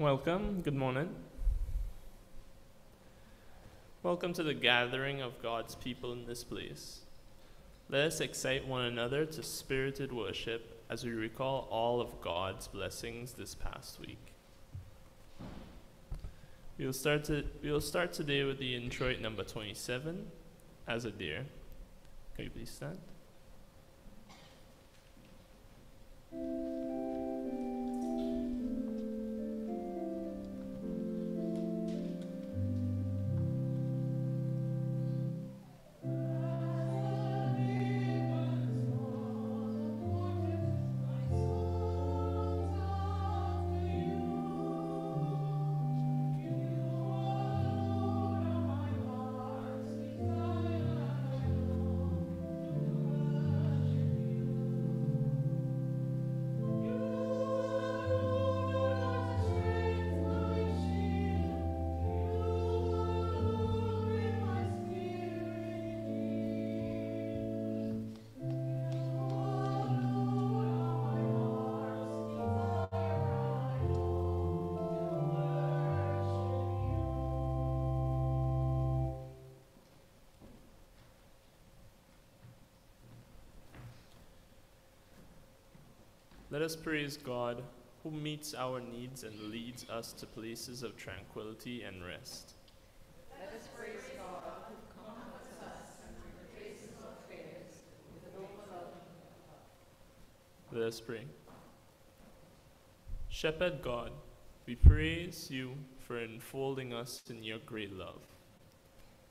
Welcome. Good morning. Welcome to the gathering of God's people in this place. Let us excite one another to spirited worship as we recall all of God's blessings this past week. We will start, to, we will start today with the introit number 27, As a Deer. Can you please stand? Us praise God who meets our needs and leads us to places of tranquility and rest. Let us praise God who comforts us the faces of fears with overwhelming Let us pray. Shepherd God, we praise you for enfolding us in your great love.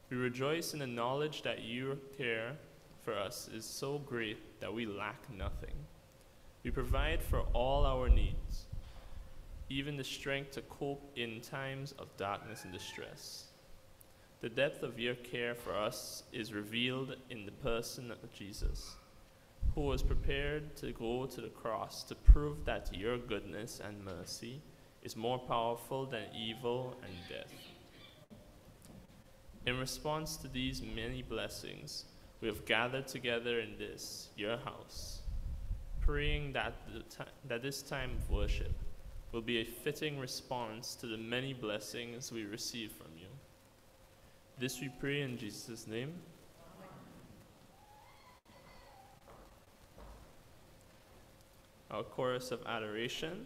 We rejoice in the knowledge that your care for us is so great that we lack nothing. We provide for all our needs, even the strength to cope in times of darkness and distress. The depth of your care for us is revealed in the person of Jesus, who was prepared to go to the cross to prove that your goodness and mercy is more powerful than evil and death. In response to these many blessings, we have gathered together in this, your house praying that, that this time of worship will be a fitting response to the many blessings we receive from you. This we pray in Jesus' name. Our chorus of adoration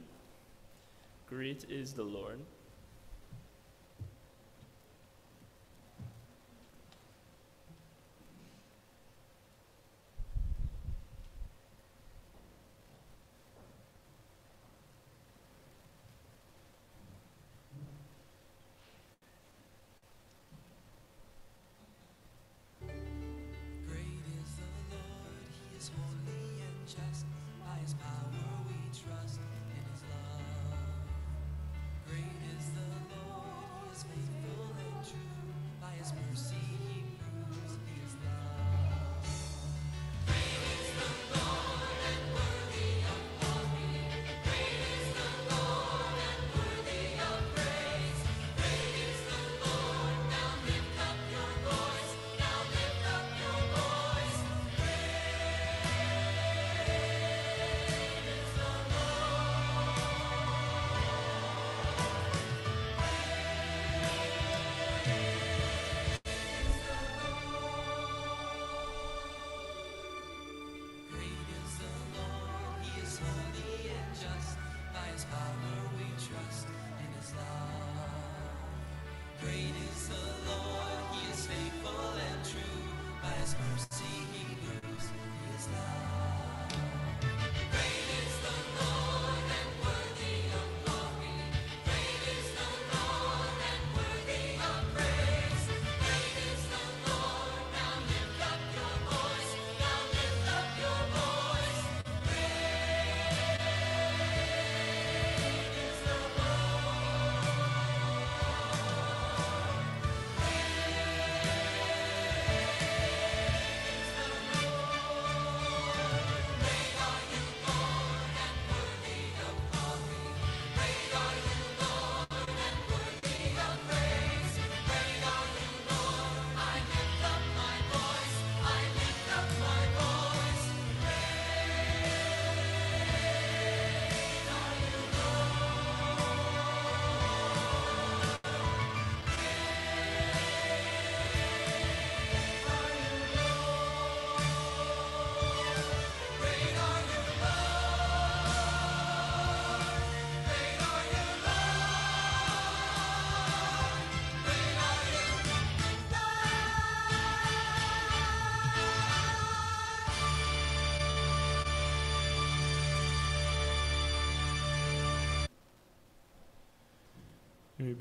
Great is the Lord.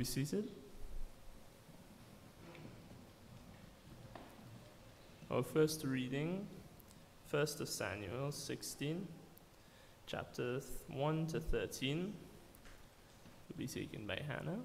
Be seated. Our first reading, 1st of Samuel 16, chapters 1 to 13, will be taken by Hannah.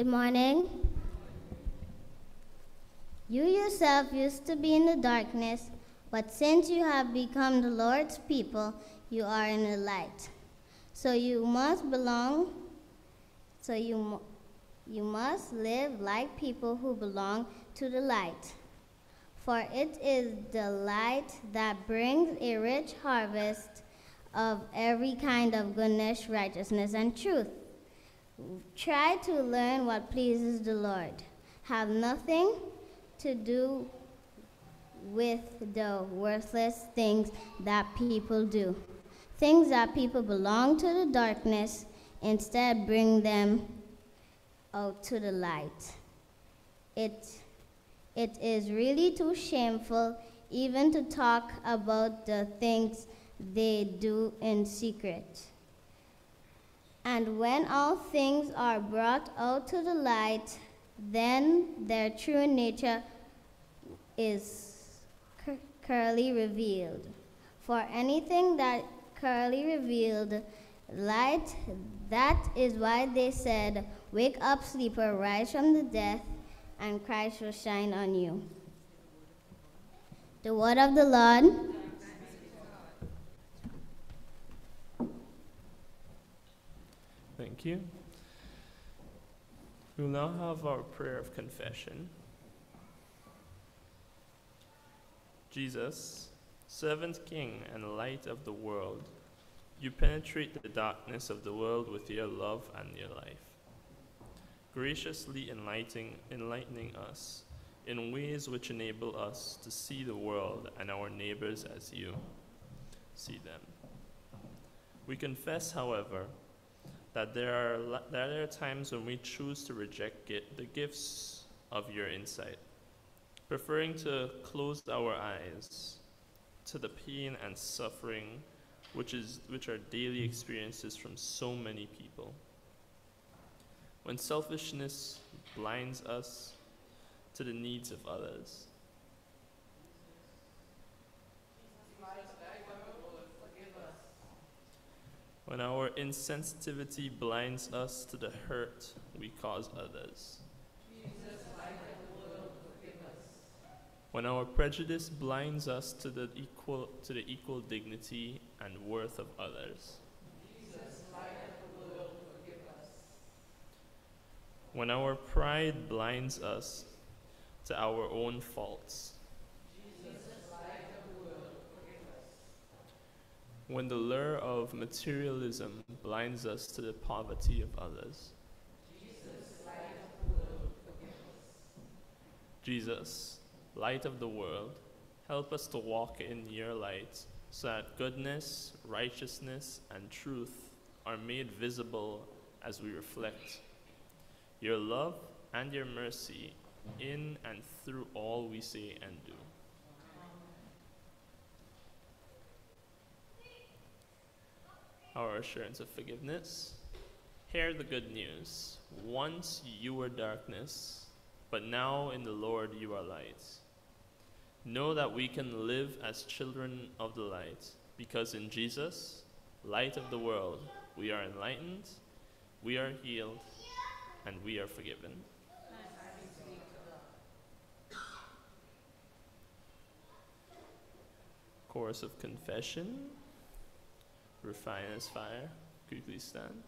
Good morning. You yourself used to be in the darkness, but since you have become the Lord's people, you are in the light. So you must belong, so you, you must live like people who belong to the light. For it is the light that brings a rich harvest of every kind of goodness, righteousness, and truth. Try to learn what pleases the Lord. Have nothing to do with the worthless things that people do. Things that people belong to the darkness, instead, bring them out to the light. It, it is really too shameful even to talk about the things they do in secret. And when all things are brought out to the light, then their true nature is clearly revealed. For anything that clearly revealed light, that is why they said, Wake up, sleeper, rise from the death, and Christ will shine on you. The word of the Lord. Thank you. We will now have our prayer of confession. Jesus, servant king and light of the world, you penetrate the darkness of the world with your love and your life, graciously enlightening, enlightening us in ways which enable us to see the world and our neighbors as you see them. We confess, however, that there are, there are times when we choose to reject the gifts of your insight, preferring to close our eyes to the pain and suffering which, is, which are daily experiences from so many people. When selfishness blinds us to the needs of others, when our insensitivity blinds us to the hurt we cause others. When our prejudice blinds us to the equal to the equal dignity and worth of others. When our pride blinds us to our own faults. When the lure of materialism blinds us to the poverty of others. Jesus, light of the world, help us to walk in your light so that goodness, righteousness, and truth are made visible as we reflect your love and your mercy in and through all we say and do. Our assurance of forgiveness. Hear the good news. Once you were darkness, but now in the Lord you are light. Know that we can live as children of the light, because in Jesus, light of the world, we are enlightened, we are healed, and we are forgiven. Chorus of confession. Refiner's fire. Quickly stand.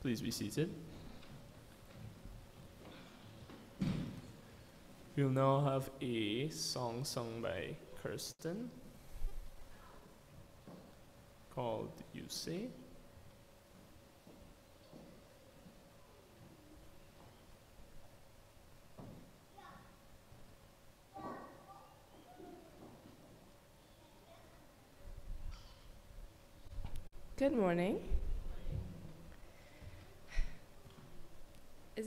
Please be seated. We'll now have a song sung by Kirsten called You Say. Good morning.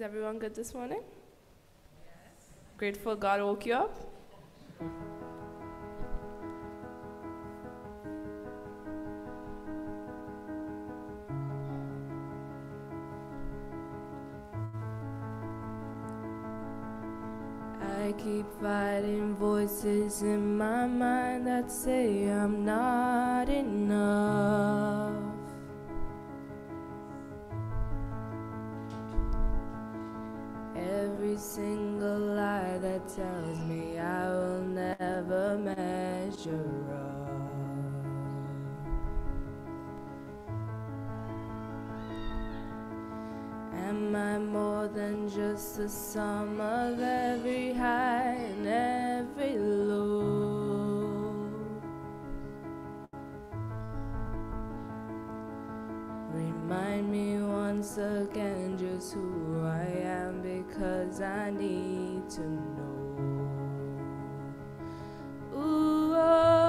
everyone good this morning? Yes. Grateful God woke you up? I keep fighting voices in my mind that say I'm not every single lie that tells me I will never measure up. Am I more than just the sum of every high and every low? Remind me once again just who because I need to know. Ooh, oh.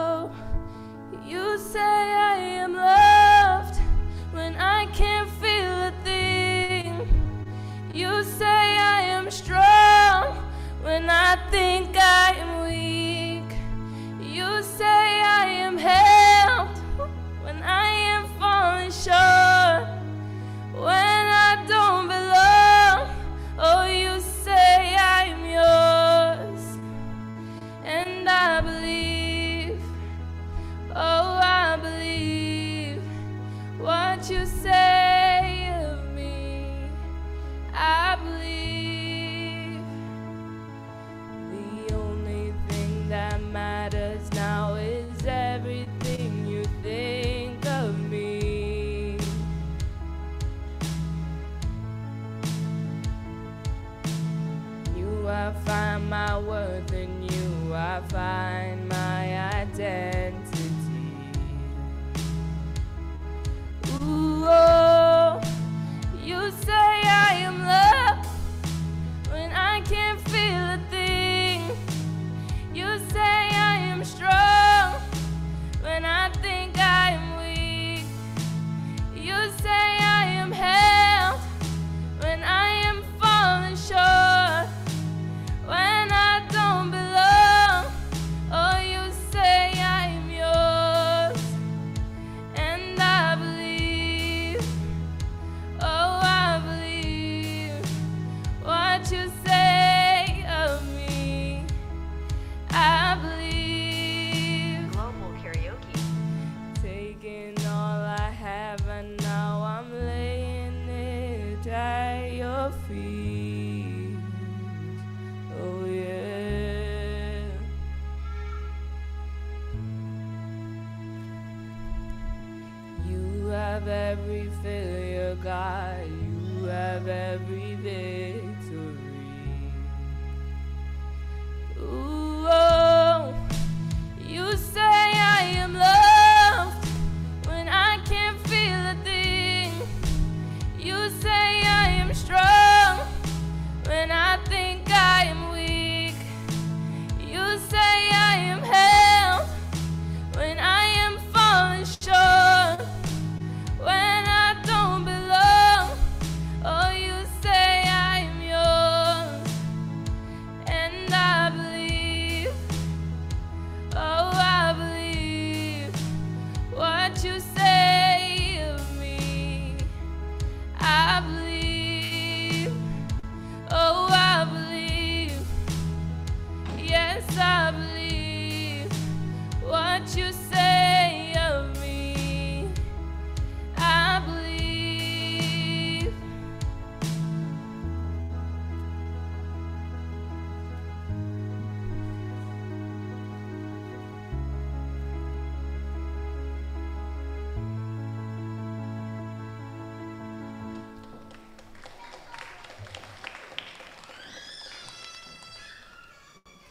be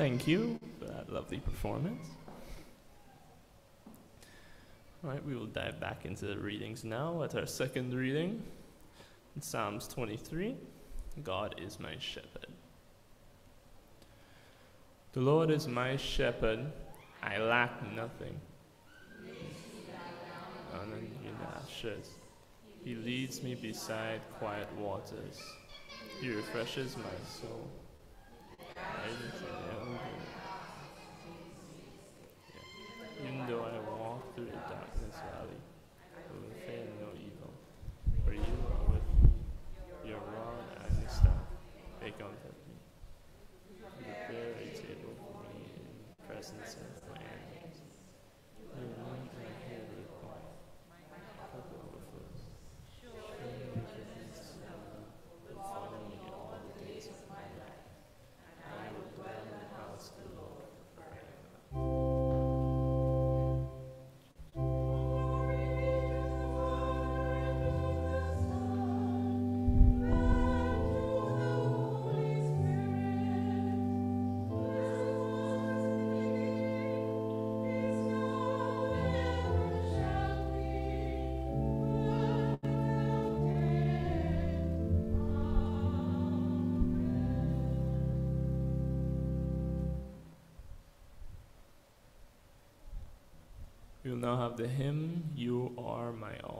Thank you for that lovely performance. All right, we will dive back into the readings now at our second reading in Psalms 23 God is my shepherd. The Lord is my shepherd, I lack nothing. On green He leads me beside quiet waters. He refreshes my soul. Now have the hymn, You Are My All.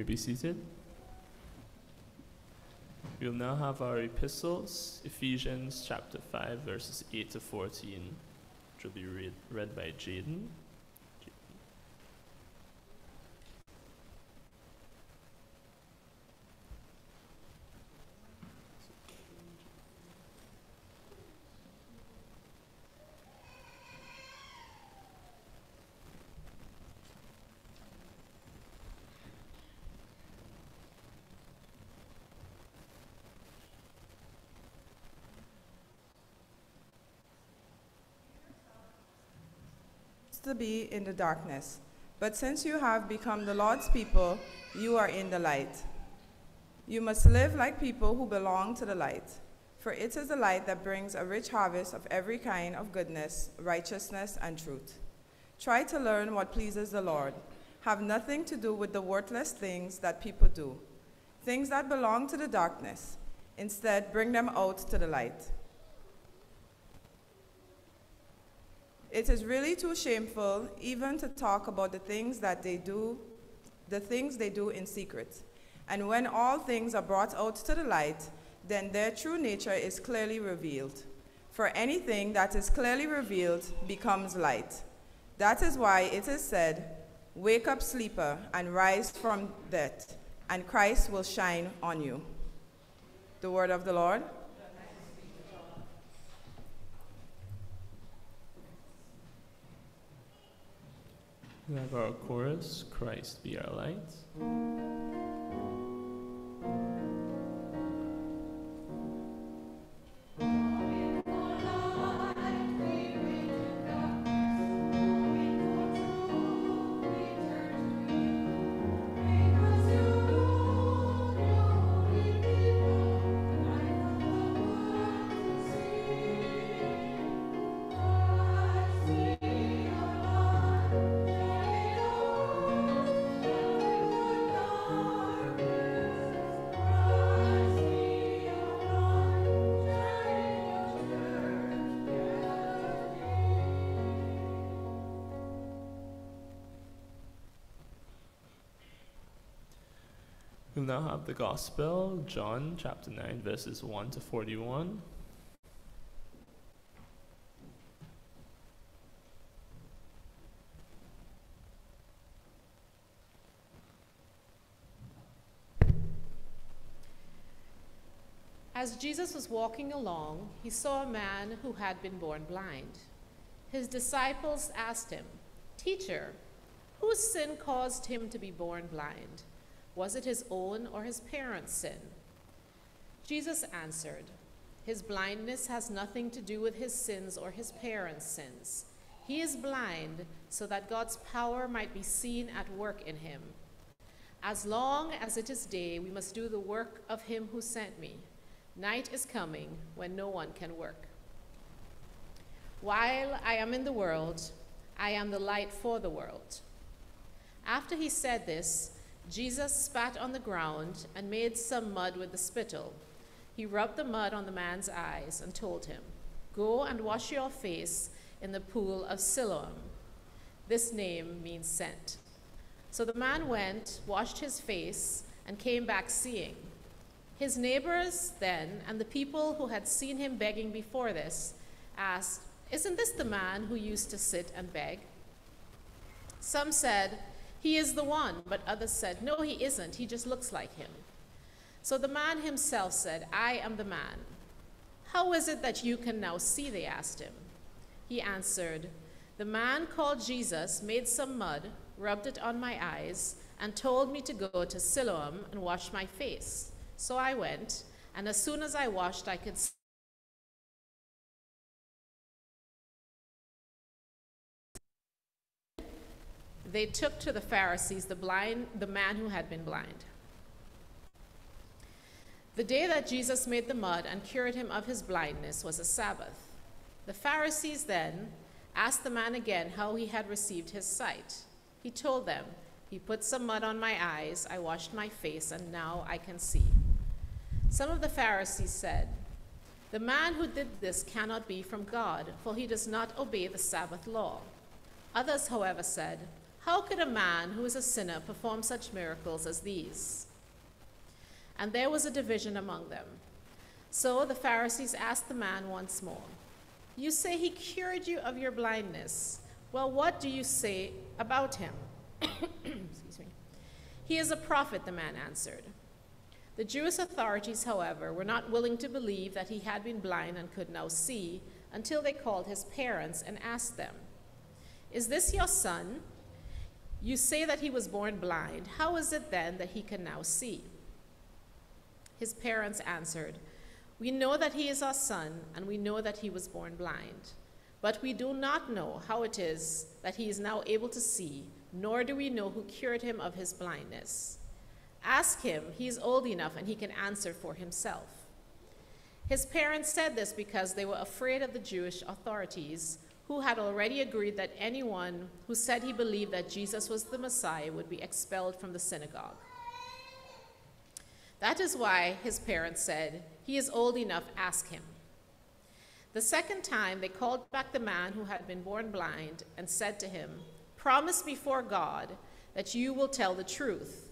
May be seated. We'll now have our epistles, Ephesians chapter 5, verses 8 to 14, which will be read, read by Jaden. Be in the darkness. But since you have become the Lord's people, you are in the light. You must live like people who belong to the light. For it is the light that brings a rich harvest of every kind of goodness, righteousness, and truth. Try to learn what pleases the Lord. Have nothing to do with the worthless things that people do, things that belong to the darkness. Instead, bring them out to the light. It is really too shameful even to talk about the things that they do, the things they do in secret. And when all things are brought out to the light, then their true nature is clearly revealed. For anything that is clearly revealed becomes light. That is why it is said, Wake up, sleeper, and rise from death, and Christ will shine on you. The word of the Lord. We have our chorus, Christ be our light. We'll now have the Gospel, John chapter 9, verses 1 to 41. As Jesus was walking along, he saw a man who had been born blind. His disciples asked him, Teacher, whose sin caused him to be born blind? Was it his own or his parents' sin? Jesus answered, His blindness has nothing to do with his sins or his parents' sins. He is blind so that God's power might be seen at work in him. As long as it is day, we must do the work of him who sent me. Night is coming when no one can work. While I am in the world, I am the light for the world. After he said this, Jesus spat on the ground and made some mud with the spittle. He rubbed the mud on the man's eyes and told him, Go and wash your face in the pool of Siloam. This name means sent. So the man went, washed his face, and came back seeing. His neighbors then, and the people who had seen him begging before this, asked, Isn't this the man who used to sit and beg? Some said, He is the one, but others said, No, he isn't. He just looks like him. So the man himself said, I am the man. How is it that you can now see? They asked him. He answered, The man called Jesus made some mud, rubbed it on my eyes, and told me to go to Siloam and wash my face. So I went, and as soon as I washed, I could They took to the Pharisees the blind, the man who had been blind. The day that Jesus made the mud and cured him of his blindness was a Sabbath. The Pharisees then asked the man again how he had received his sight. He told them, He put some mud on my eyes, I washed my face, and now I can see. Some of the Pharisees said, The man who did this cannot be from God, for he does not obey the Sabbath law. Others, however, said, How could a man who is a sinner perform such miracles as these? And there was a division among them. So the Pharisees asked the man once more, You say he cured you of your blindness. Well, what do you say about him? Excuse me. He is a prophet, the man answered. The Jewish authorities, however, were not willing to believe that he had been blind and could now see until they called his parents and asked them, Is this your son? You say that he was born blind. How is it then that he can now see? His parents answered, We know that he is our son, and we know that he was born blind. But we do not know how it is that he is now able to see, nor do we know who cured him of his blindness. Ask him, he is old enough and he can answer for himself. His parents said this because they were afraid of the Jewish authorities, who had already agreed that anyone who said he believed that Jesus was the Messiah would be expelled from the synagogue. That is why his parents said, He is old enough, ask him. The second time they called back the man who had been born blind and said to him, Promise before God that you will tell the truth.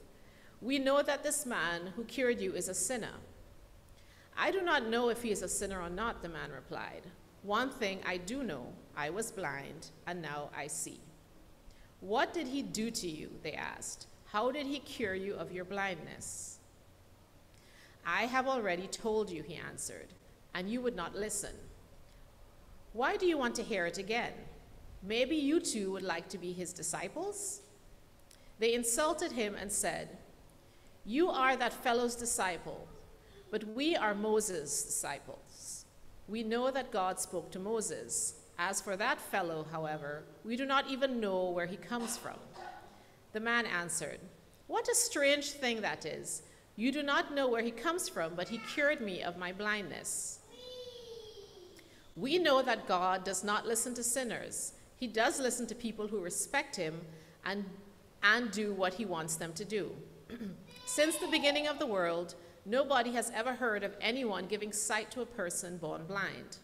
We know that this man who cured you is a sinner. I do not know if he is a sinner or not, the man replied. One thing I do know I was blind, and now I see. What did he do to you? They asked. How did he cure you of your blindness? I have already told you, he answered, and you would not listen. Why do you want to hear it again? Maybe you too would like to be his disciples? They insulted him and said, You are that fellow's disciple, but we are Moses' disciples. We know that God spoke to Moses. As for that fellow, however, we do not even know where he comes from. The man answered, What a strange thing that is. You do not know where he comes from, but he cured me of my blindness. We know that God does not listen to sinners. He does listen to people who respect him and, and do what he wants them to do. Since the beginning of the world, nobody has ever heard of anyone giving sight to a person born blind.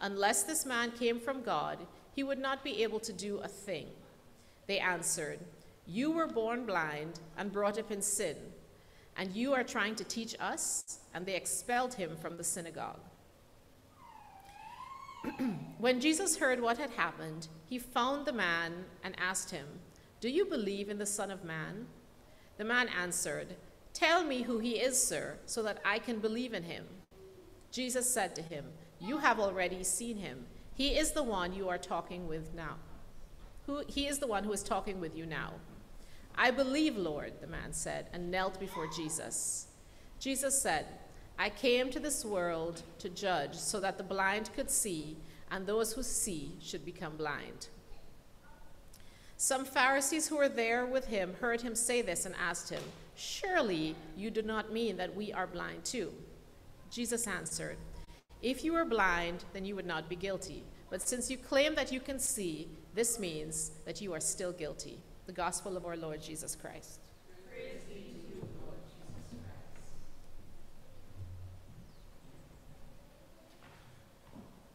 Unless this man came from God, he would not be able to do a thing. They answered, You were born blind and brought up in sin, and you are trying to teach us? And they expelled him from the synagogue. when Jesus heard what had happened, he found the man and asked him, Do you believe in the Son of Man? The man answered, Tell me who he is, sir, so that I can believe in him. Jesus said to him, You have already seen him. He is the one you are talking with now. Who, he is the one who is talking with you now. I believe, Lord, the man said, and knelt before Jesus. Jesus said, I came to this world to judge so that the blind could see and those who see should become blind. Some Pharisees who were there with him heard him say this and asked him, Surely you do not mean that we are blind too? Jesus answered, If you were blind, then you would not be guilty. But since you claim that you can see, this means that you are still guilty. The gospel of our Lord Jesus Christ.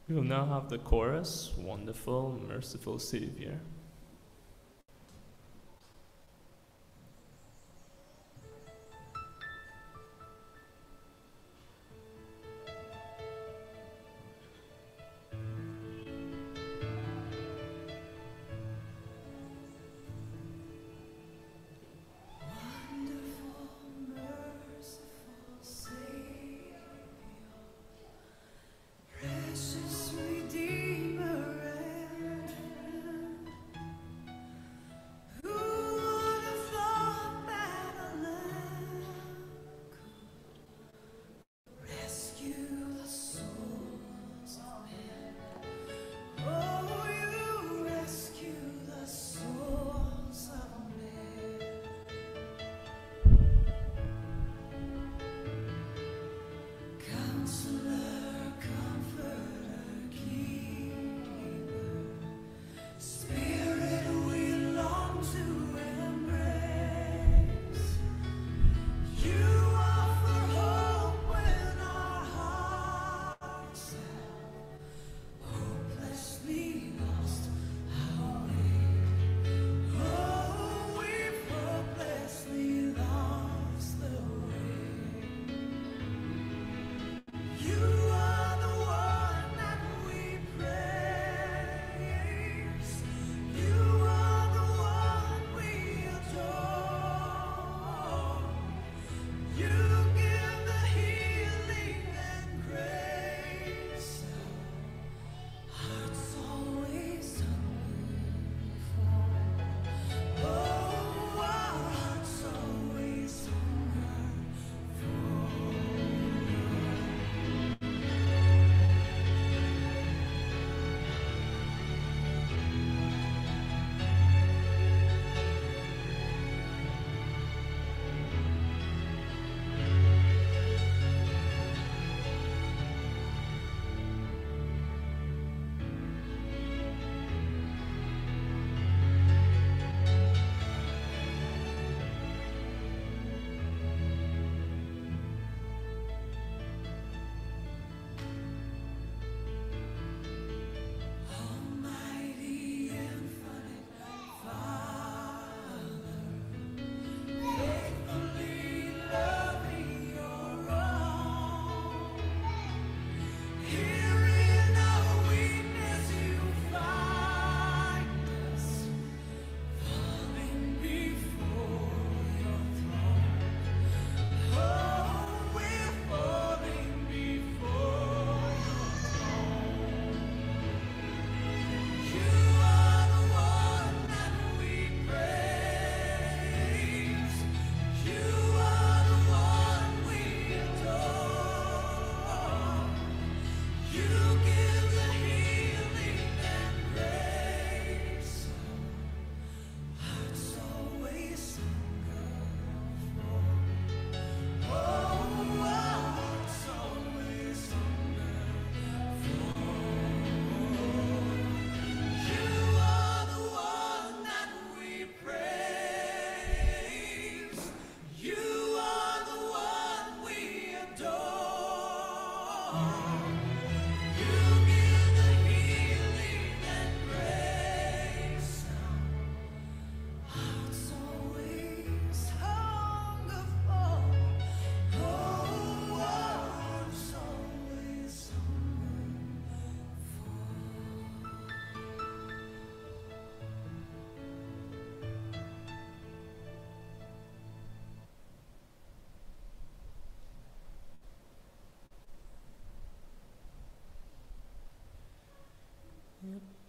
We will now have the chorus Wonderful, Merciful Savior.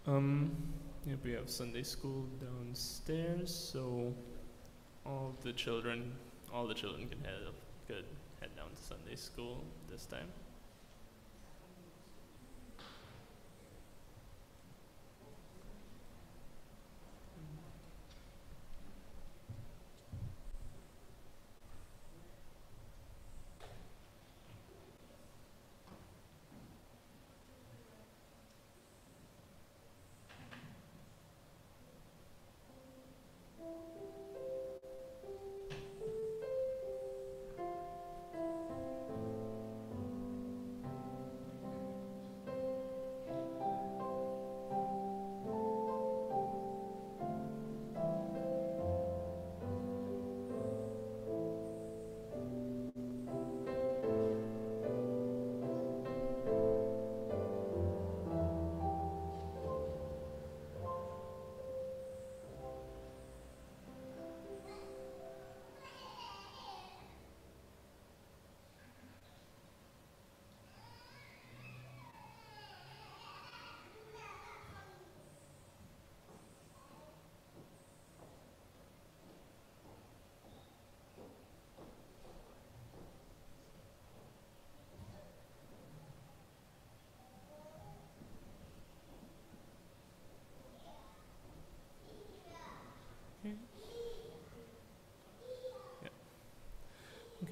Um, yeah, we have Sunday school downstairs, so all the children, all the children can head up, could head down to Sunday school this time.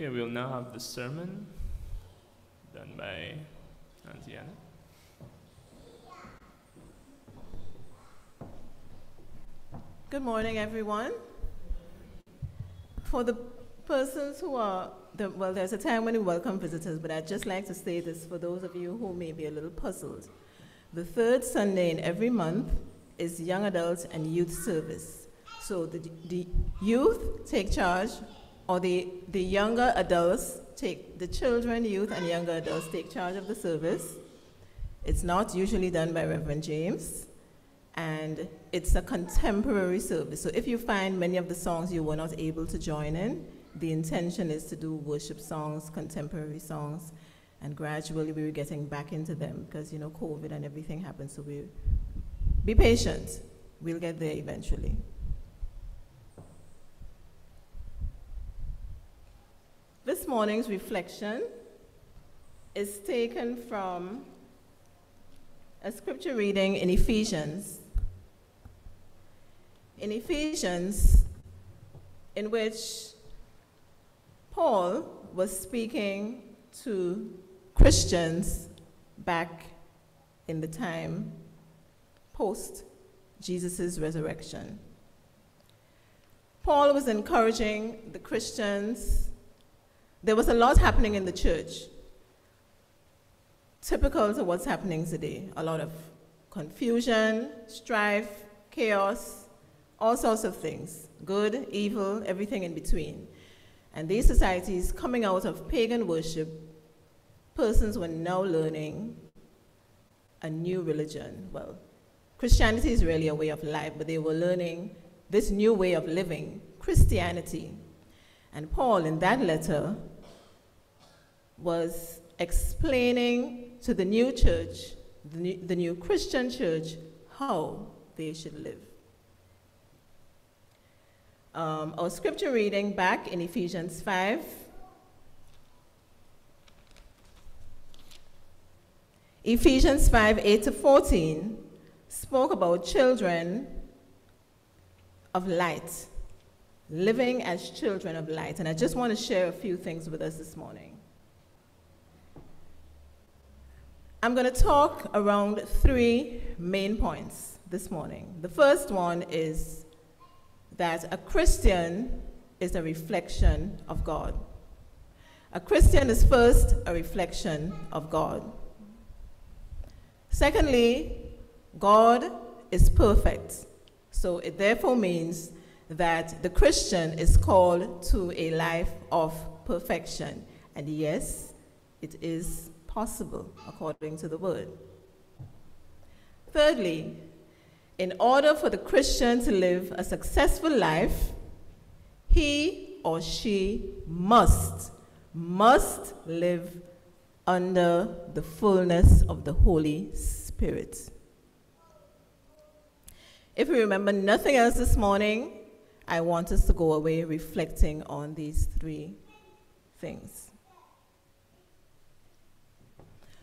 Okay, we'll now have the sermon done by Auntie Anna. Good morning, everyone. For the persons who are, the, well, there's a time when we welcome visitors, but I'd just like to say this for those of you who may be a little puzzled. The third Sunday in every month is young adults and youth service. So the, the youth take charge, or the, the younger adults take, the children, youth, and younger adults take charge of the service. It's not usually done by Reverend James and it's a contemporary service. So if you find many of the songs you were not able to join in, the intention is to do worship songs, contemporary songs, and gradually we were getting back into them because you know COVID and everything happened. So we be patient. We'll get there eventually. This morning's reflection is taken from a scripture reading in Ephesians. In Ephesians, in which Paul was speaking to Christians back in the time post Jesus' resurrection. Paul was encouraging the Christians. There was a lot happening in the church typical to what's happening today. A lot of confusion, strife, chaos, all sorts of things good, evil, everything in between. And these societies coming out of pagan worship, persons were now learning a new religion. Well, Christianity is really a way of life, but they were learning this new way of living, Christianity. And Paul, in that letter, was explaining to the new church, the new, the new Christian church, how they should live. Um, our scripture reading back in Ephesians 5. Ephesians 5 8 to 14 spoke about children of light, living as children of light. And I just want to share a few things with us this morning. I'm going to talk around three main points this morning. The first one is that a Christian is a reflection of God. A Christian is first a reflection of God. Secondly, God is perfect. So it therefore means that the Christian is called to a life of perfection. And yes, it is possible according to the word. Thirdly, in order for the Christian to live a successful life, he or she must, must live under the fullness of the Holy Spirit. If we remember nothing else this morning, I want us to go away reflecting on these three things.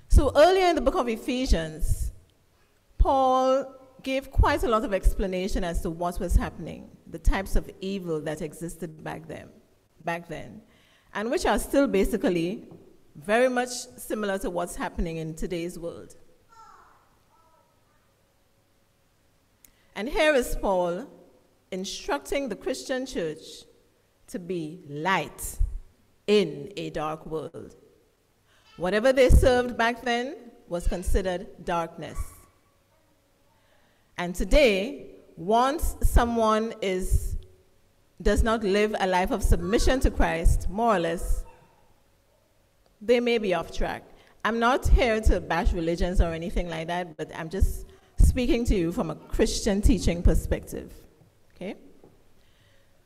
So, earlier in the book of Ephesians, Paul gave quite a lot of explanation as to what was happening, the types of evil that existed back then, back then, and which are still basically very much similar to what's happening in today's world. And here is Paul instructing the Christian church to be light in a dark world. Whatever they served back then was considered darkness. And today, once someone is, does not live a life of submission to Christ, more or less, they may be off track. I'm not here to bash religions or anything like that, but I'm just speaking to you from a Christian teaching perspective. Okay?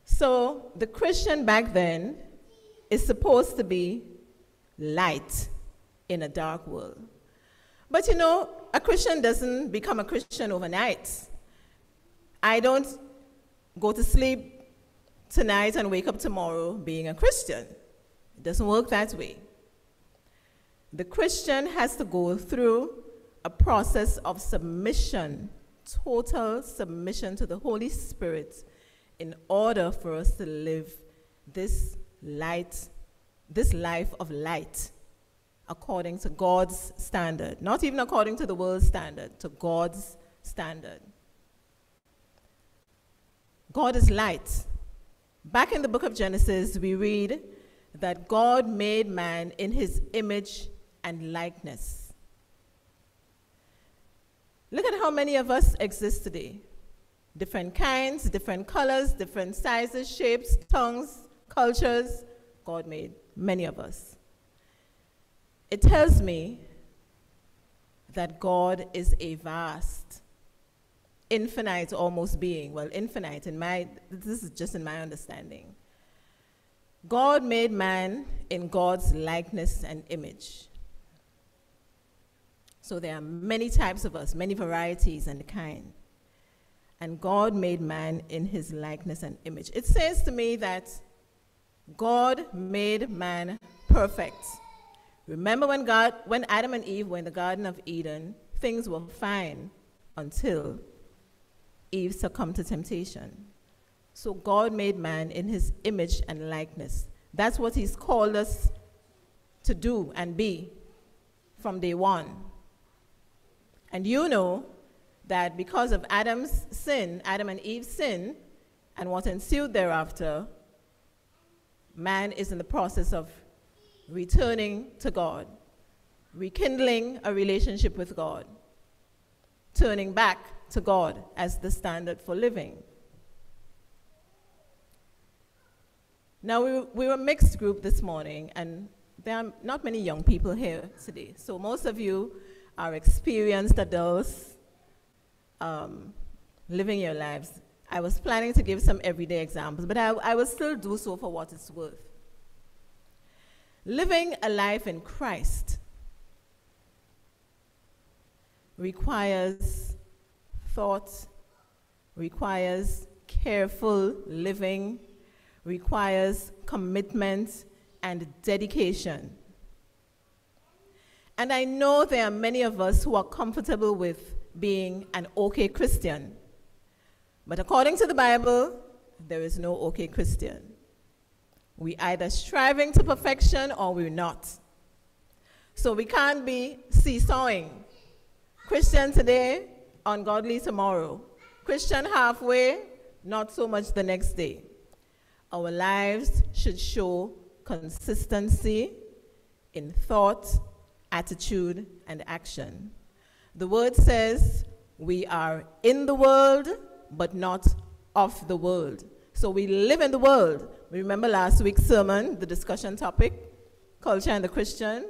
So, the Christian back then is supposed to be light in a dark world. But you know, a Christian doesn't become a Christian overnight. I don't go to sleep tonight and wake up tomorrow being a Christian. It doesn't work that way. The Christian has to go through a process of submission, total submission to the Holy Spirit, in order for us to live this light, this life of light, according to God's standard. Not even according to the world's standard, to God's standard. God is light. Back in the book of Genesis, we read that God made man in his image and likeness. Look at how many of us exist today. Different kinds, different colors, different sizes, shapes, tongues, cultures. God made many of us. It tells me that God is a vast, infinite almost being. Well, infinite in my, this is just in my understanding. God made man in God's likeness and image. So there are many types of us, many varieties and kind. And God made man in his likeness and image. It says to me that God made man perfect. Remember when God when Adam and Eve were in the Garden of Eden, things were fine until Eve succumbed to temptation. So God made man in his image and likeness. That's what he's called us to do and be from day one. And you know that because of Adam's sin, Adam and Eve's sin, and what ensued thereafter, man is in the process of returning to God, rekindling a relationship with God, turning back to God as the standard for living. Now, we, we were a mixed group this morning, and there are not many young people here today. So, most of you are experienced adults um, living your lives. I was planning to give some everyday examples, but I, I will still do so for what it's worth. Living a life in Christ requires thought, requires careful living, requires commitment and dedication. And I know there are many of us who are comfortable with being an okay Christian. But according to the Bible, there is no okay Christian. We either striving to perfection or we're not. So we can't be seesawing. Christian today, ungodly tomorrow. Christian halfway, not so much the next day. Our lives should show consistency in thought, attitude, and action. The word says we are in the world, but not of the world. So we live in the world. Remember last week's sermon, the discussion topic, culture and the Christian,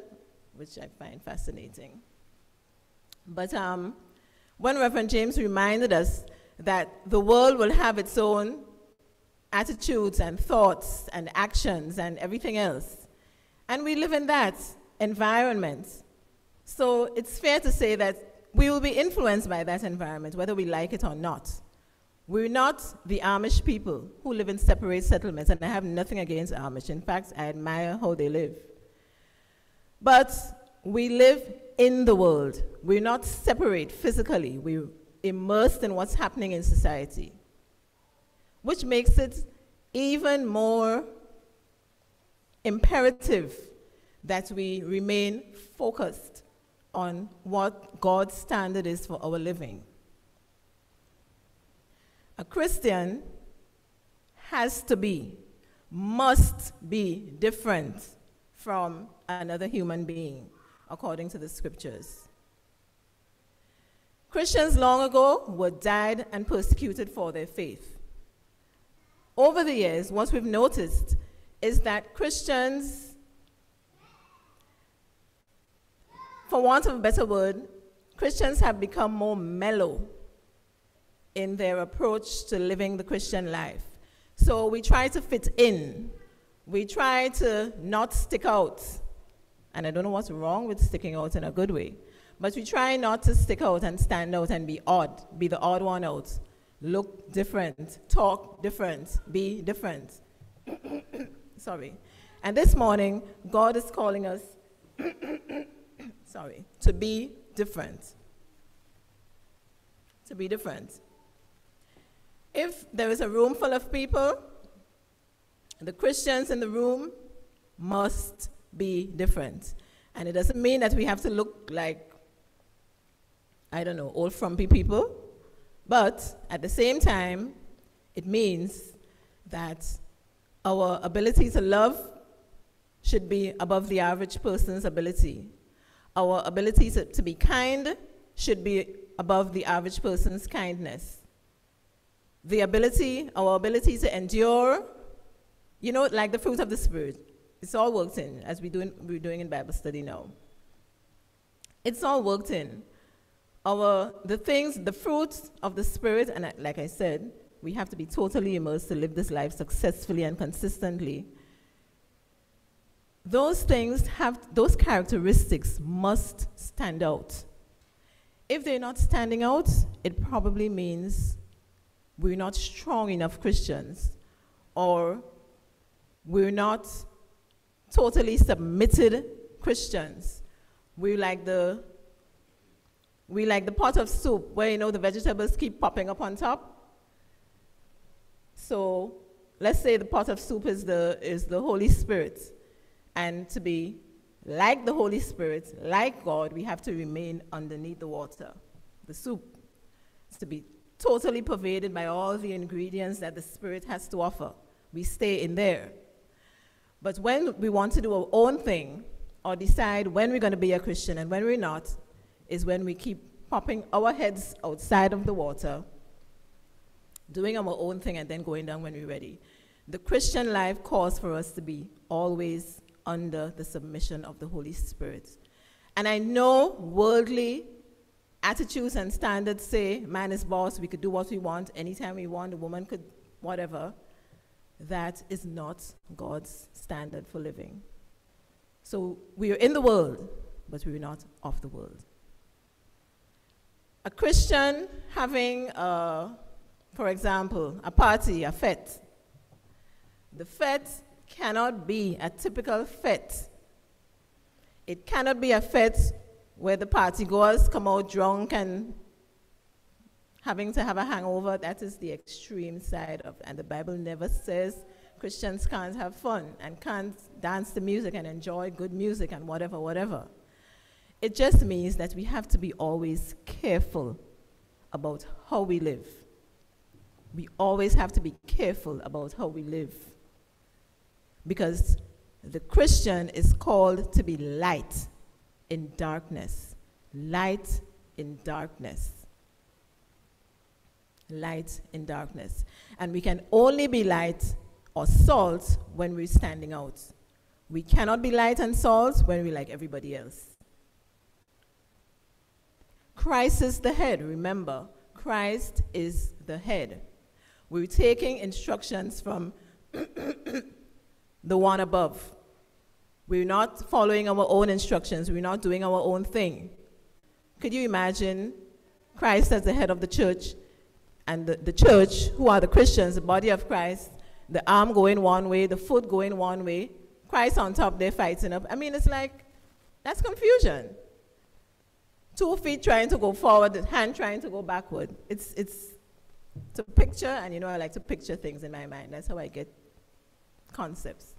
which I find fascinating. But um, when Reverend James reminded us that the world will have its own attitudes and thoughts and actions and everything else, and we live in that, environment. So it's fair to say that we will be influenced by that environment, whether we like it or not. We're not the Amish people who live in separate settlements, and I have nothing against Amish. In fact, I admire how they live. But we live in the world. We're not separate physically. We're immersed in what's happening in society, which makes it even more imperative that we remain focused on what God's standard is for our living. A Christian has to be, must be different from another human being, according to the scriptures. Christians long ago were died and persecuted for their faith. Over the years, what we've noticed is that Christians, for want of a better word, Christians have become more mellow in their approach to living the Christian life. So we try to fit in. We try to not stick out. And I don't know what's wrong with sticking out in a good way. But we try not to stick out and stand out and be odd, be the odd one out. Look different, talk different, be different. Sorry. And this morning, God is calling us, sorry, to be different. To be different. If there is a room full of people, the Christians in the room must be different. And it doesn't mean that we have to look like, I don't know, old frumpy people, but at the same time, it means that our ability to love should be above the average person's ability. Our ability to, to be kind should be above the average person's kindness the ability, our ability to endure, you know, like the fruit of the Spirit. It's all worked in, as we doing, we're doing in Bible study now. It's all worked in. Our, the things, the fruits of the Spirit, and like I said, we have to be totally immersed to live this life successfully and consistently. Those things have, those characteristics must stand out. If they're not standing out, it probably means we're not strong enough Christians, or we're not totally submitted Christians. We like the we like the pot of soup where you know the vegetables keep popping up on top. So let's say the pot of soup is the is the Holy Spirit. And to be like the Holy Spirit, like God, we have to remain underneath the water. The soup is to be totally pervaded by all the ingredients that the Spirit has to offer. We stay in there. But when we want to do our own thing or decide when we're going to be a Christian and when we're not, is when we keep popping our heads outside of the water, doing our own thing, and then going down when we're ready. The Christian life calls for us to be always under the submission of the Holy Spirit. And I know worldly attitudes and standards say man is boss, we could do what we want anytime we want, a woman could whatever. That is not God's standard for living. So we are in the world, but we're not of the world. A Christian having, a, for example, a party, a fete. The fete cannot be a typical fete. It cannot be a fete where the party goers come out drunk and having to have a hangover, that is the extreme side of and the Bible never says Christians can't have fun and can't dance to music and enjoy good music and whatever, whatever. It just means that we have to be always careful about how we live. We always have to be careful about how we live. Because the Christian is called to be light in darkness. Light in darkness. Light in darkness. And we can only be light or salt when we're standing out. We cannot be light and salt when we're like everybody else. Christ is the head, remember. Christ is the head. We're taking instructions from the one above. We're not following our own instructions. We're not doing our own thing. Could you imagine Christ as the head of the church and the, the church, who are the Christians, the body of Christ, the arm going one way, the foot going one way, Christ on top, they're fighting up. I mean, it's like, that's confusion. Two feet trying to go forward, the hand trying to go backward. It's, it's, it's a picture, and you know, I like to picture things in my mind. That's how I get concepts.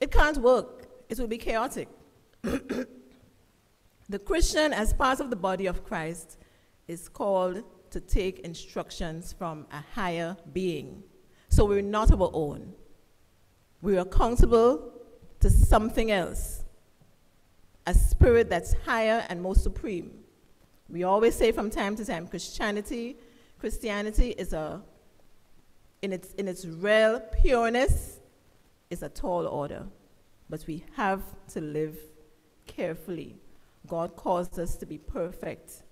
It can't work, it will be chaotic. the Christian, as part of the body of Christ, is called to take instructions from a higher being. So we're not our own. We're accountable to something else, a spirit that's higher and more supreme. We always say from time to time Christianity, Christianity is a, in its, in its real pureness, is a tall order. But we have to live carefully. God calls us to be perfect.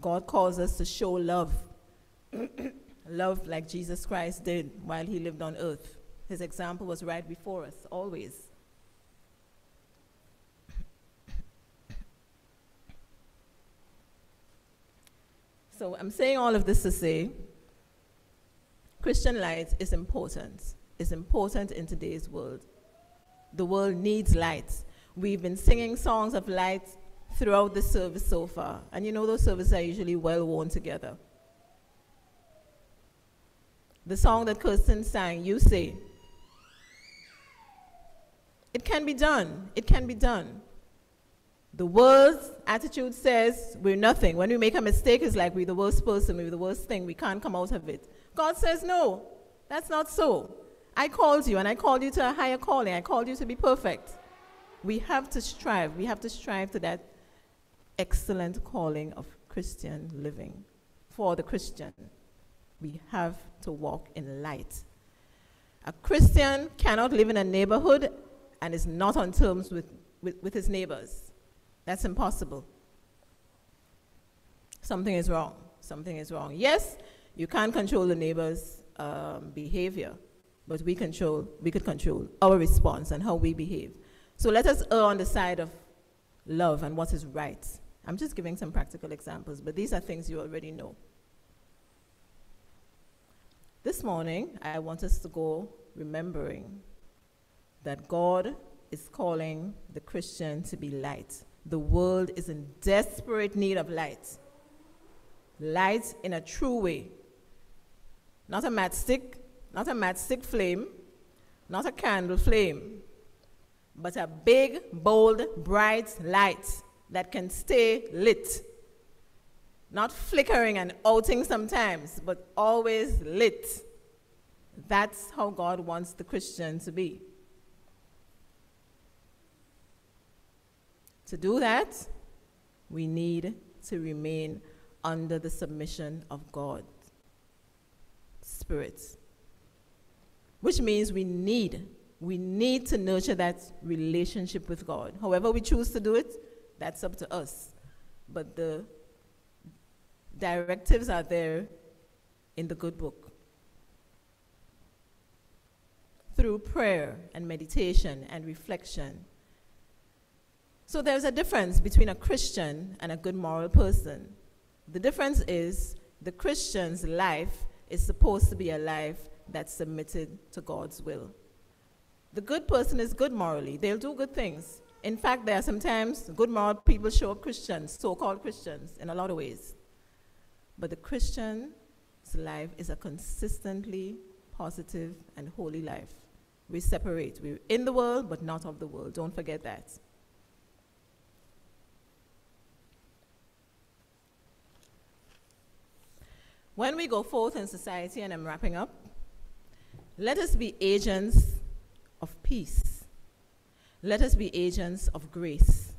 God calls us to show love. love like Jesus Christ did while he lived on earth. His example was right before us, always. so I'm saying all of this to say Christian light is important. It's important in today's world. The world needs light. We've been singing songs of light throughout the service so far. And you know, those services are usually well worn together. The song that Kirsten sang, You Say, it can be done. It can be done. The world's attitude says we're nothing. When we make a mistake, it's like we're the worst person, we're the worst thing, we can't come out of it. God says, No, that's not so. I called you, and I called you to a higher calling. I called you to be perfect. We have to strive. We have to strive to that excellent calling of Christian living. For the Christian, we have to walk in light. A Christian cannot live in a neighborhood and is not on terms with, with, with his neighbors. That's impossible. Something is wrong. Something is wrong. Yes, you can't control the neighbor's um, behavior, but we control, we could control our response and how we behave. So let us err on the side of love and what is right. I'm just giving some practical examples, but these are things you already know. This morning, I want us to go remembering that God is calling the Christian to be light. The world is in desperate need of light. Light in a true way. Not a matchstick, not a matchstick flame, not a candle flame, but a big, bold, bright light that can stay lit. Not flickering and outing sometimes, but always lit. That's how God wants the Christian to be. To do that, we need to remain under the submission of God. Spirit. Which means we need, we need to nurture that relationship with God. However we choose to do it, that's up to us. But the directives are there in the good book. Through prayer and meditation and reflection, so there's a difference between a Christian and a good moral person. The difference is the Christian's life is supposed to be a life that's submitted to God's will. The good person is good morally, they'll do good things. In fact, there are sometimes good moral people show up Christians, so called Christians, in a lot of ways. But the Christian's life is a consistently positive and holy life. We separate. We're in the world, but not of the world. Don't forget that. When we go forth in society, and I'm wrapping up, let us be agents of peace. Let us be agents of grace.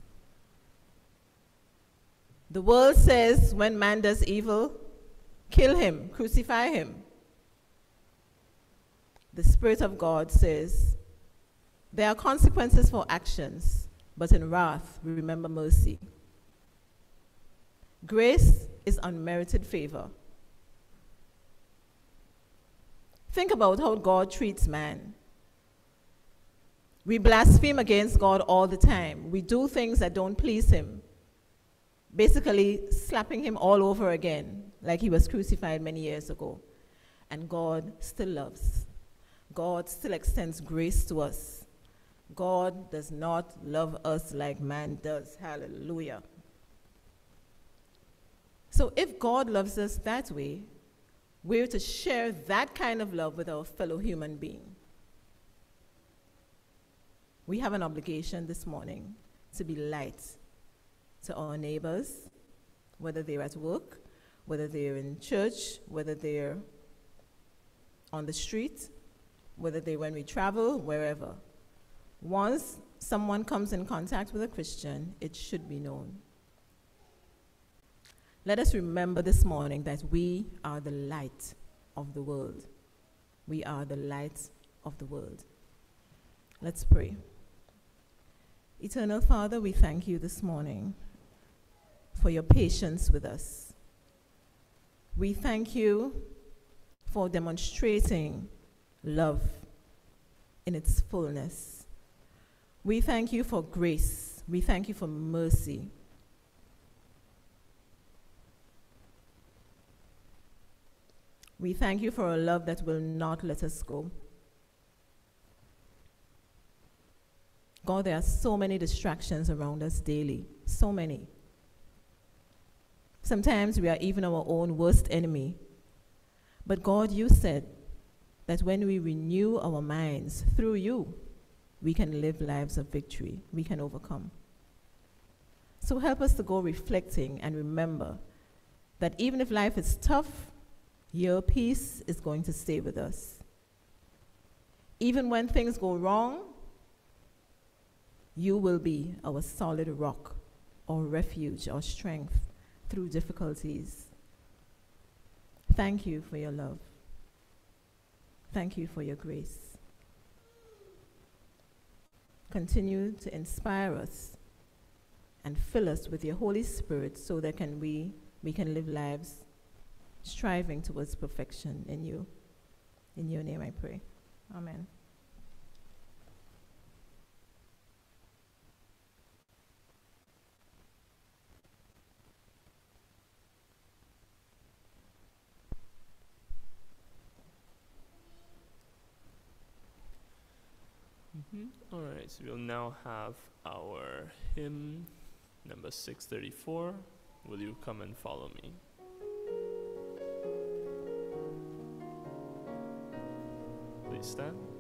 The world says when man does evil, kill him, crucify him. The Spirit of God says there are consequences for actions, but in wrath we remember mercy. Grace is unmerited favor. Think about how God treats man. We blaspheme against God all the time. We do things that don't please Him. Basically, slapping Him all over again. like he was crucified many years ago. And God still loves. God still extends grace to us. God does not love us like man does. Hallelujah. So if God loves us that way, we're to share that kind of love with our fellow human being. We have an obligation this morning to be light to our neighbors, whether they're at work, whether they're in church, whether they're on the street, whether they when we travel, wherever. Once someone comes in contact with a Christian, it should be known. Let us remember this morning that we are the light of the world. We are the light of the world. Let's pray. Eternal Father, we thank you this morning for your patience with us. We thank you for demonstrating love in its fullness. We thank you for grace. We thank you for mercy. We thank you for a love that will not let us go. God, there are so many distractions around us daily. So many. Sometimes we are even our own worst enemy. But God, you said that when we renew our minds through you, we can live lives of victory. We can overcome. So help us to go reflecting and remember that even if life is tough, your peace is going to stay with us. Even when things go wrong, you will be our solid rock, our refuge, our strength through difficulties. Thank you for your love. Thank you for your grace. Continue to inspire us and fill us with your Holy Spirit so that can we, we can live lives striving towards perfection in you. In your name I pray. Amen. Mm-hmm. All right, so we'll now have our hymn number 634. Will you come and follow me? Please stand.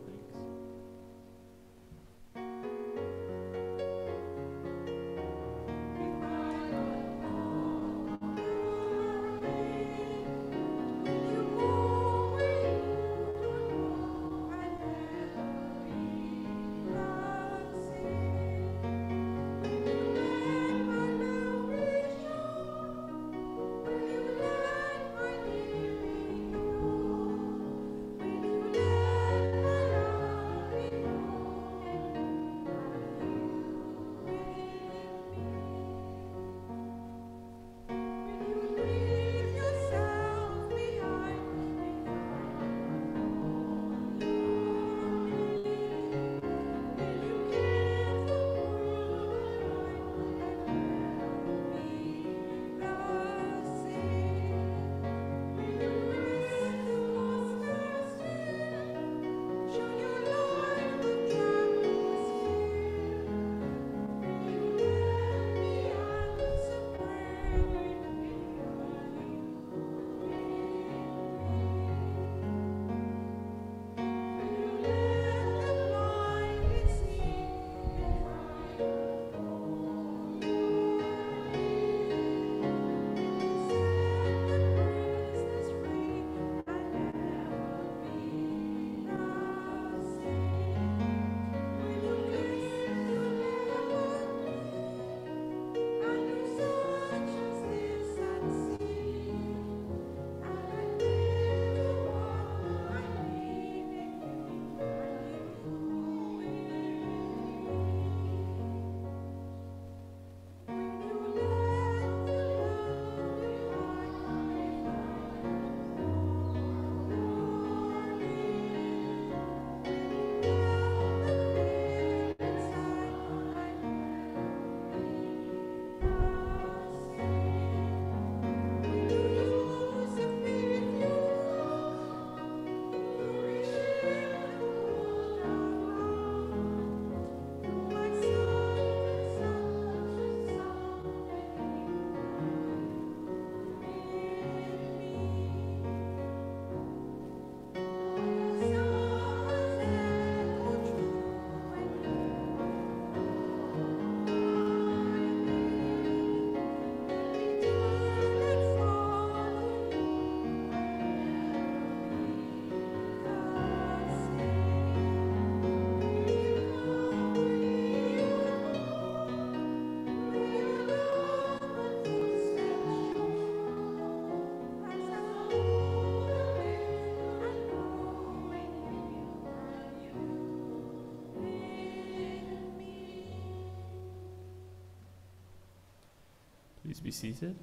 Be seated.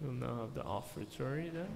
We'll now have the offertory then.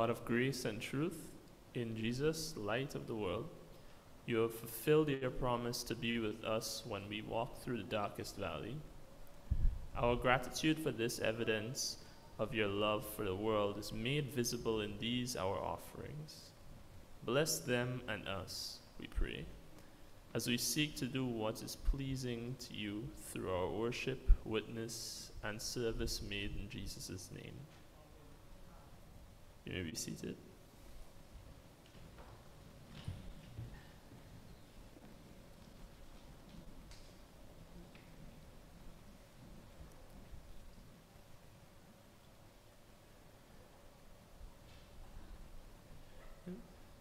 God of grace and truth, in Jesus, light of the world, you have fulfilled your promise to be with us when we walk through the darkest valley. Our gratitude for this evidence of your love for the world is made visible in these our offerings. Bless them and us, we pray, as we seek to do what is pleasing to you through our worship, witness, and service made in Jesus' name. You may be seated.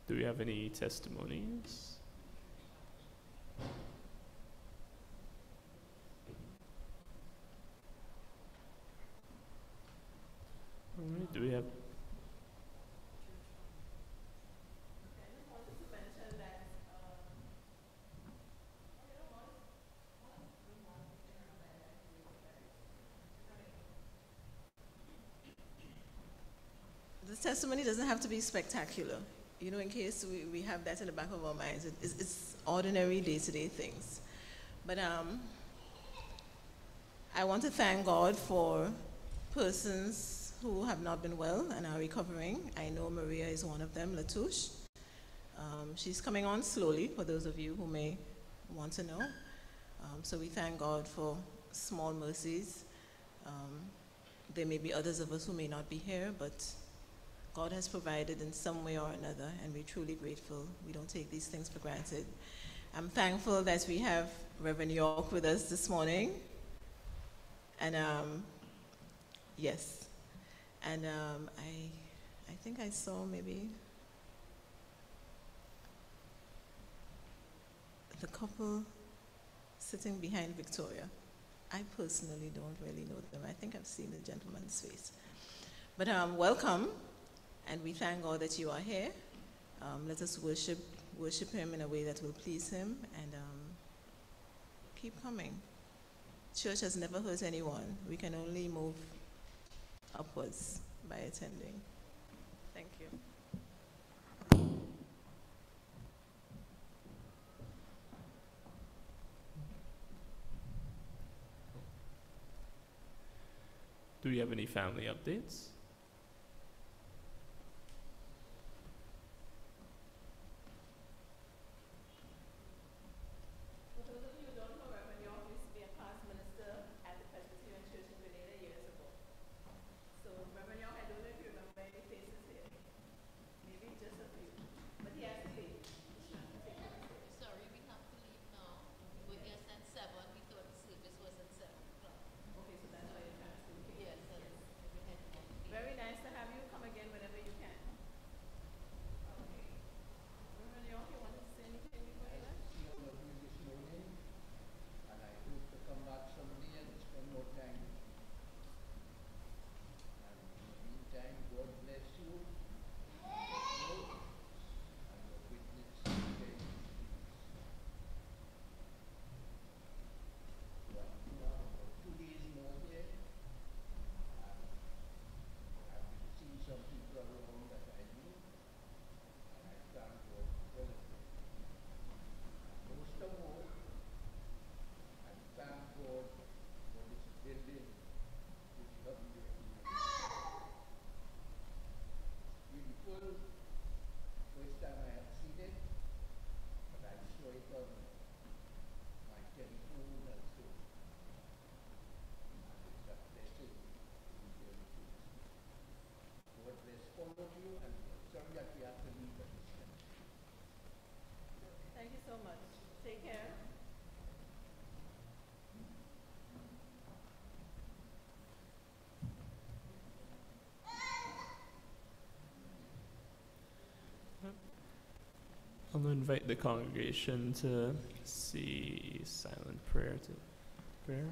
Do we have any testimonies? Do we have testimony doesn't have to be spectacular. You know, in case we, we have that in the back of our minds, it, it's, it's ordinary day to day things. But um, I want to thank God for persons who have not been well and are recovering. I know Maria is one of them, Latouche. Um, she's coming on slowly, for those of you who may want to know. Um, so we thank God for small mercies. Um, there may be others of us who may not be here, but God has provided in some way or another, and we're truly grateful. We don't take these things for granted. I'm thankful that we have Reverend York with us this morning. And um, yes, And um, I, I think I saw maybe the couple sitting behind Victoria. I personally don't really know them. I think I've seen the gentleman's face. But um, welcome, and we thank God that you are here. Um, let us worship, worship Him in a way that will please Him, and um, keep coming. Church has never hurt anyone. We can only move upwards by attending. Thank you. Do we have any family updates? I'll invite the congregation to see silent prayer to prayer.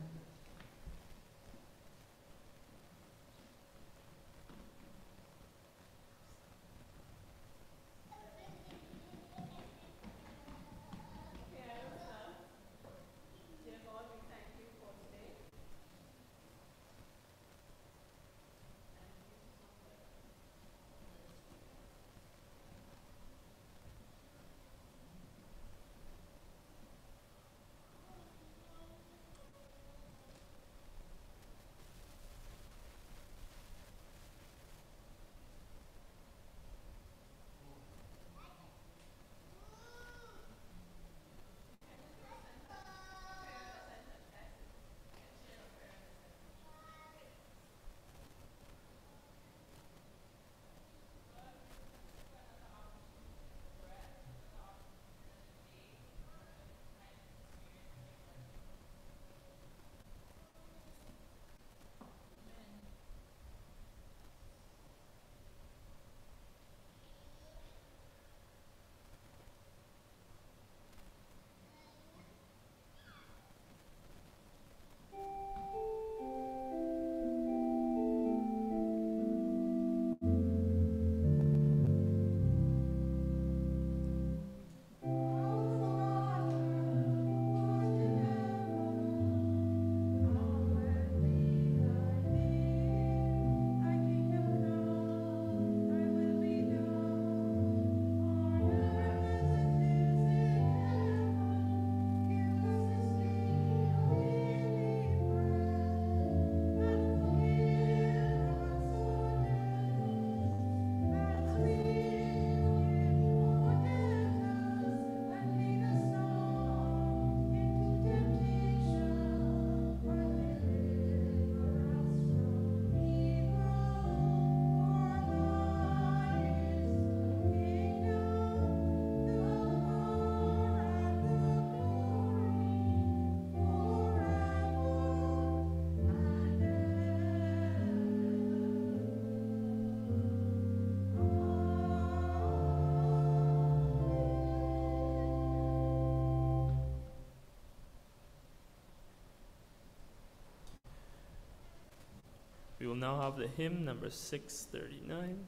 We will now have the hymn number 639.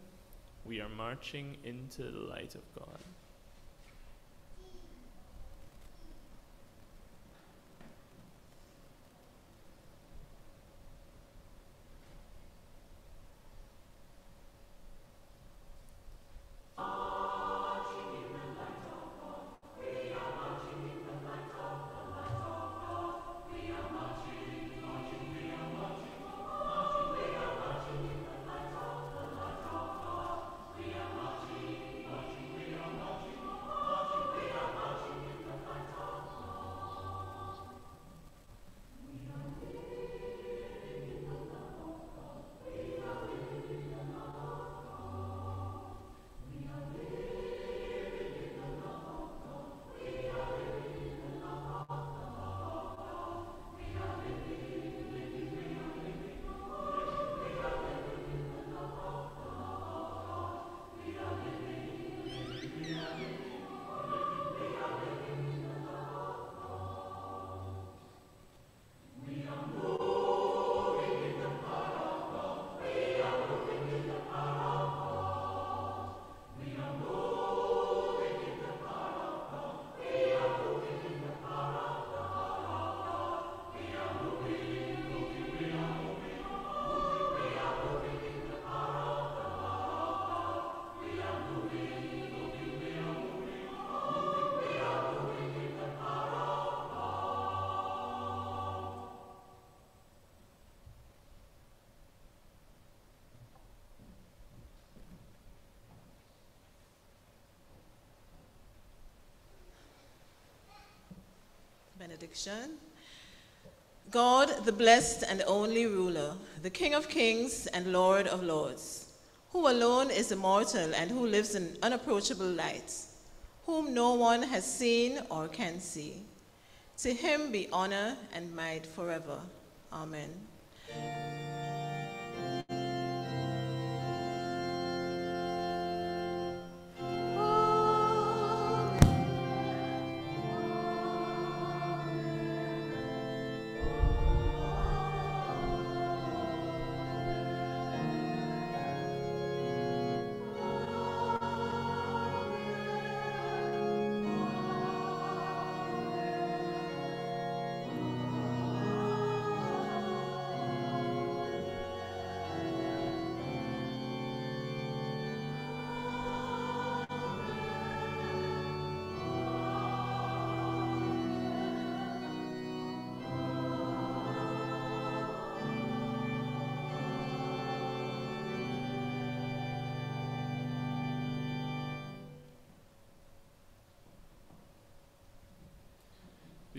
We are marching into the light of God. Benediction. God, the blessed and only ruler, the King of kings and Lord of lords, who alone is immortal and who lives in unapproachable light, whom no one has seen or can see. To him be honor and might forever. Amen.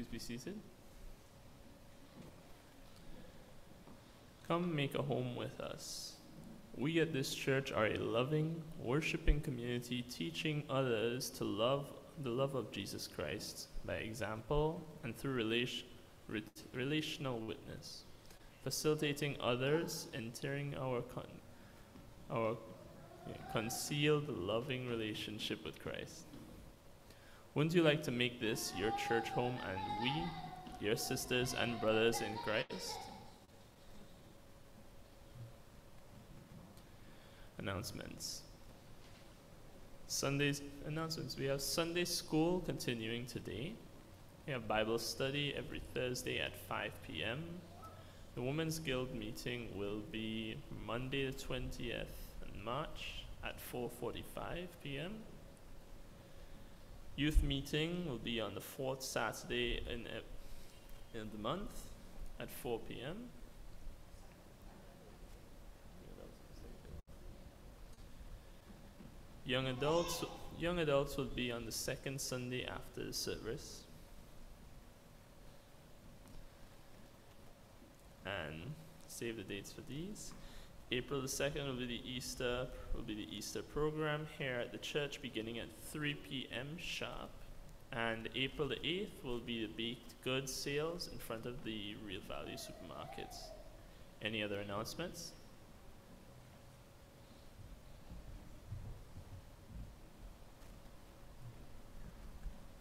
Please be seated. Come make a home with us. We at this church are a loving, worshiping community teaching others to love the love of Jesus Christ by example and through relation, relational witness, facilitating others entering our, con- our yeah, concealed, loving relationship with Christ. Wouldn't you like to make this your church home and we, your sisters and brothers in Christ? Announcements. Sunday's announcements. We have Sunday school continuing today. We have Bible study every Thursday at 5 p.m. The Women's Guild meeting will be Monday the 20th in March at 4:45 p.m. Youth meeting will be on the fourth Saturday in, e- in the month at 4 p.m. Young adults, young adults will be on the second Sunday after the service. And save the dates for these. April the 2nd will be the Easter will be the Easter program here at the church beginning at 3 p.m. sharp. And April the 8th will be the baked goods sales in front of the Real Value supermarkets. Any other announcements?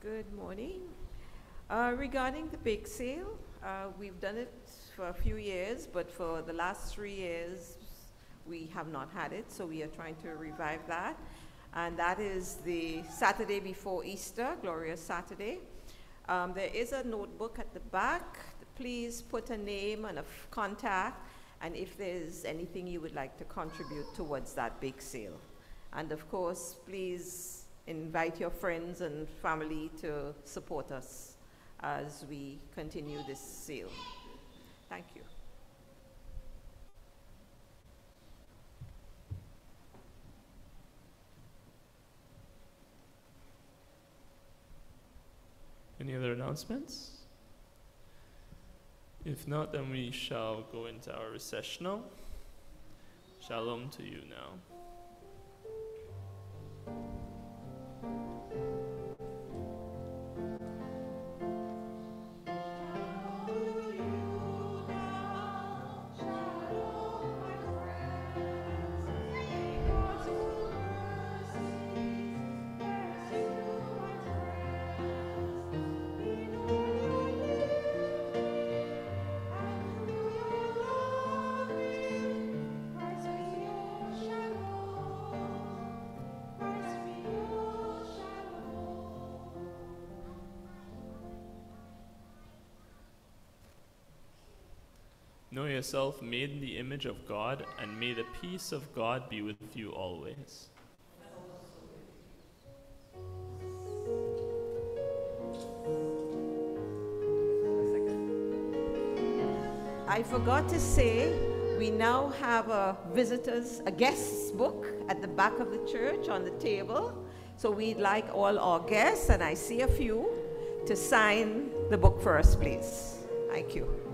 Good morning. Uh, regarding the bake sale, Uh, we've done it for a few years, but for the last three years, we have not had it, so we are trying to revive that. And that is the Saturday before Easter, Glorious Saturday. Um, there is a notebook at the back. Please put a name and a contact, and if there's anything you would like to contribute towards that big sale. And of course, please invite your friends and family to support us as we continue this sale. Thank you. Any other announcements? If not, then we shall go into our recessional. Shalom to you now. Yourself made in the image of God, and may the peace of God be with you always. I forgot to say, we now have a visitors, a guest's book at the back of the church on the table. So we'd like all our guests, and I see a few, to sign the book for us, please. Thank you.